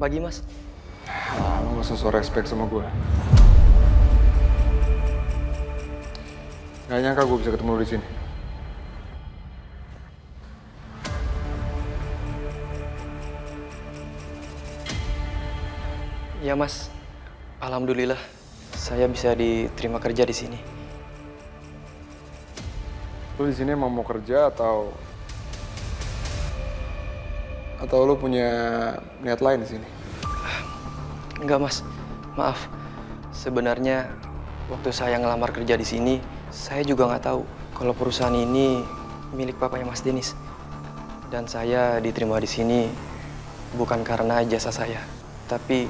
pagi, Mas. Nah, lo gak usah so respect sama gue. Gak nyangka gue bisa ketemu lo di sini. Ya, Mas. Alhamdulillah, saya bisa diterima kerja di sini. Lo di sini emang mau kerja atau atau lo punya niat lain di sini? Enggak, Mas. Maaf. Sebenarnya waktu saya ngelamar kerja di sini, saya juga nggak tahu kalau perusahaan ini milik papanya Mas Denis. Dan saya diterima di sini bukan karena jasa saya, tapi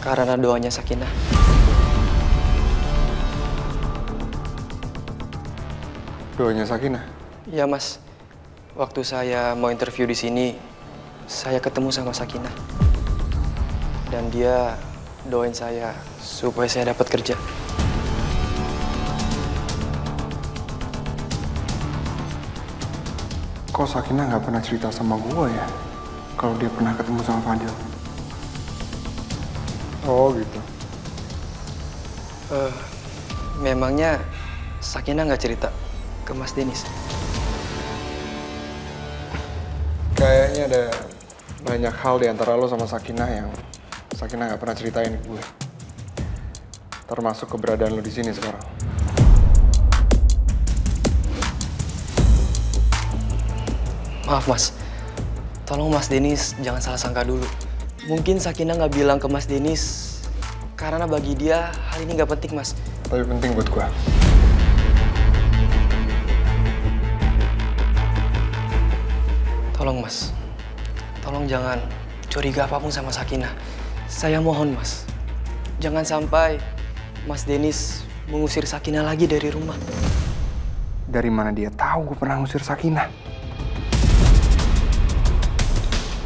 karena doanya Sakinah. Doanya Sakinah. Ya, Mas. Waktu saya mau interview di sini, saya ketemu sama Sakinah. Dan dia doain saya supaya saya dapat kerja. Kok Sakinah nggak pernah cerita sama gue ya? Kalau dia pernah ketemu sama Fadil. Oh gitu. Eh, memangnya Sakinah nggak cerita ke Mas Denis? Kayaknya ada banyak hal di antara lo sama Sakinah yang Sakinah nggak pernah ceritain ke gue. Termasuk keberadaan lo di sini sekarang. Maaf Mas, tolong Mas Denis jangan salah sangka dulu. Mungkin Sakinah nggak bilang ke Mas Denis karena bagi dia hal ini nggak penting Mas. Tapi penting buat gue. Tolong Mas, tolong jangan curiga apa pun sama Sakinah. Saya mohon Mas, jangan sampai Mas Denis mengusir Sakinah lagi dari rumah. Dari mana dia tahu gue pernah ngusir Sakinah?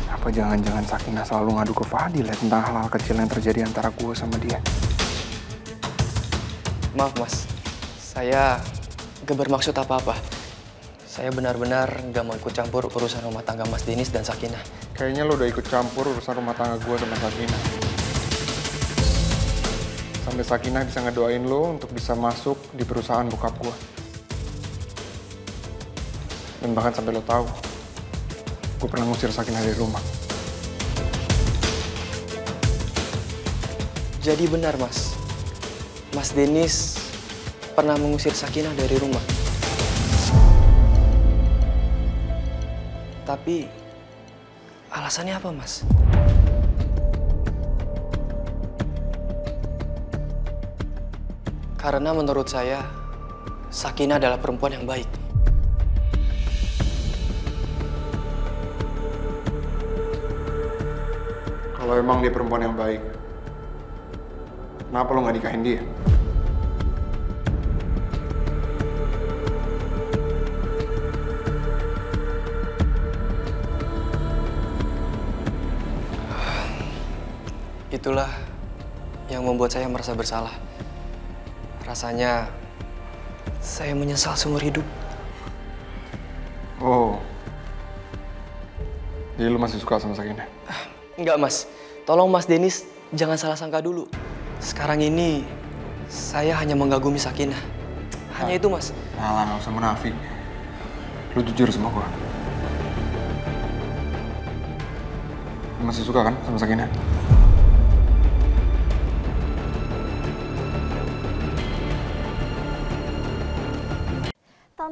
Apa jangan-jangan Sakinah selalu ngadu ke Fadil ya tentang hal-hal kecil yang terjadi antara gue sama dia? Maaf Mas, saya gak bermaksud apa-apa. Saya benar-benar nggak mau ikut campur urusan rumah tangga Mas Denis dan Sakinah. Kayaknya lo udah ikut campur urusan rumah tangga gue sama Sakinah. Sampai Sakinah bisa ngedoain lo untuk bisa masuk di perusahaan bokap gue. Dan bahkan sampai lo tahu, gue pernah ngusir Sakinah dari rumah. Jadi benar Mas, Mas Denis pernah mengusir Sakinah dari rumah. Tapi alasannya apa Mas? Karena menurut saya, Sakinah adalah perempuan yang baik. Kalau emang dia perempuan yang baik, kenapa lo nggak nikahin dia? Itulah yang membuat saya merasa bersalah. Rasanya saya menyesal seumur hidup. Oh, jadi lo masih suka sama Sakinah? Enggak mas, tolong mas Denis jangan salah sangka dulu. Sekarang ini saya hanya mengagumi Sakinah. Hanya itu mas. Alah, nggak usah munafik. Lo jujur sama. Lo masih suka kan sama Sakinah?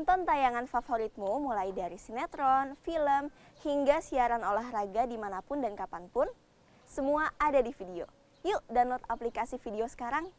Tonton tayangan favoritmu mulai dari sinetron, film, hingga siaran olahraga di mana pun dan kapan pun. Semua ada di video. Yuk download aplikasi video sekarang.